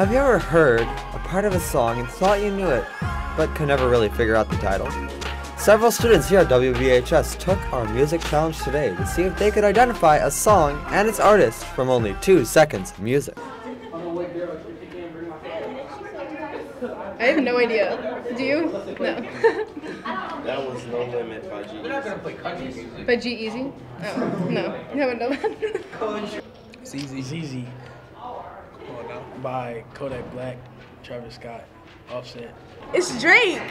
Have you ever heard a part of a song and thought you knew it, but could never really figure out the title? Several students here at WVHS took our music challenge today to see if they could identify a song and its artist from only two seconds of music. I have no idea. Do you? No. That was No Limit by G. By G-Eazy? Oh, no. You haven't done that? ZZ. ZZ. By Kodak Black, Travis Scott, Offset. It's Drake.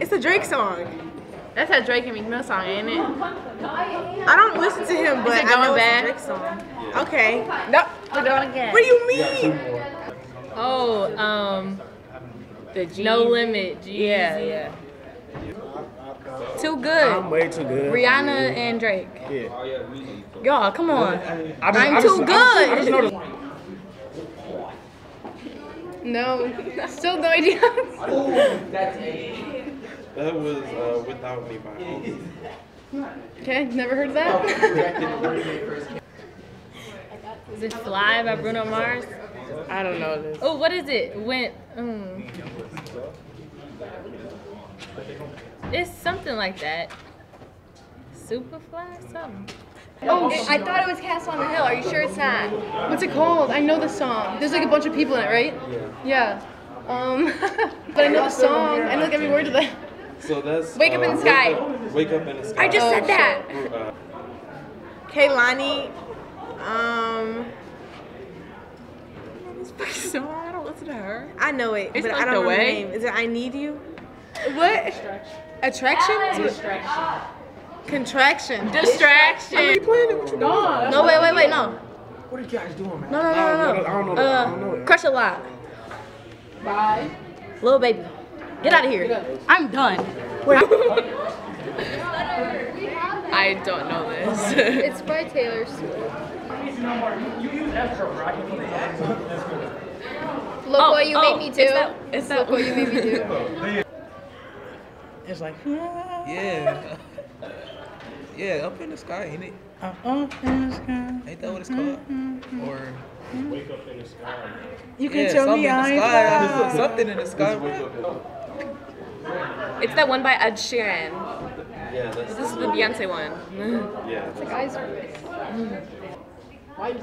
It's a Drake song. That's a Drake and Meek Mill song, ain't it? I don't listen to him, but I know going it's bad? a Drake song. Okay. No. We're doing again. What do you mean? Oh, um, the G. No limit. G yeah, yeah. Too good. I'm way too good. Rihanna and Drake. Yeah. Y'all, come on. I just- I'm I too just- I just- I just good. the- No. Still no idea. That was uh, Without Me by Oath. okay, never heard of that. Is it Fly by Bruno Mars? I don't know this. Oh, what is it? When? Mm. It's something like that. Superfly, something. Oh, I thought it was Castle on the Hill. Are you sure it's not? what's it called? I know the song. There's like a bunch of people in it, right? Yeah. Um, but I know the song. I know like every word of that. So that's Wake Up in uh, the Sky. Wake Up, Wake Up in the Sky. I just Oh, said that. Uh, Kehlani. Um. So I don't listen to her. I know it, It's but like I don't The know the Way. name. Is it I Need You? What? Attraction? Attraction? Contraction. Distraction. No, wait, wait, wait, no. What are you guys doing, man? No, no, no, no, I don't know. I don't know. Uh, Crush a lot. Bye. Little baby. Get out of here. I'm done. I don't know this. It's by Taylor Swift. Look Oh, what you oh, made me do. is that- is that- Look what you made me do. It's like, Yeah. Yeah, up in the sky, ain't it? uh, uh, in the sky. Ain't that what it's called? Or wake up in the sky. You can yeah, tell something me in the I ain't sky. something in the sky. It's that one by Ed Sheeran. yeah, that's This is the Beyonce one. yeah. Guys,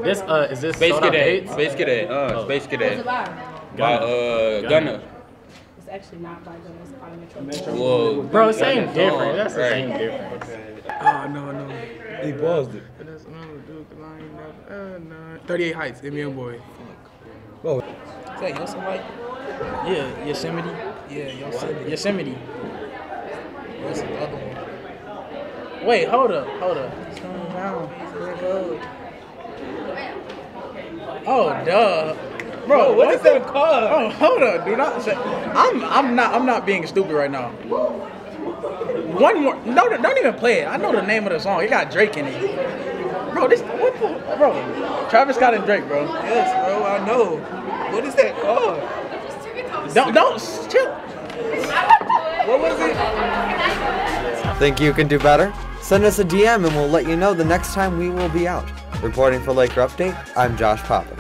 This uh is this Space Cadet. Space Cadet. Uh, Space Cadet. By uh Gunna. It's actually not by them. It's by Metro. Whoa. Bro, same Gunna difference. song, That's the right. same difference. Oh, no, no. He paused it. But that's another Duke line up. Uh, no. 38 Heights, Eminem Boy. Whoa. Is that Yosemite? Yeah, Yosemite. Yeah, Yosemite. Yosemite. What's the other one? Wait, hold up, hold up. Slow down. Let go. Oh, duh. Bro, what is that called? Oh, hold on, Do not. I'm, I'm not, I'm not being stupid right now. One more. No, don't even play it. I know the name of the song. It got Drake in it. Bro, this, what the, bro? Travis Scott and Drake, bro. Yes, bro, I know. What is that called? Don't, don't, chill. What was it? Think you can do better? Send us a DM and we'll let you know the next time we will be out. Reporting for Laker Update, I'm Josh Poppin.